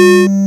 you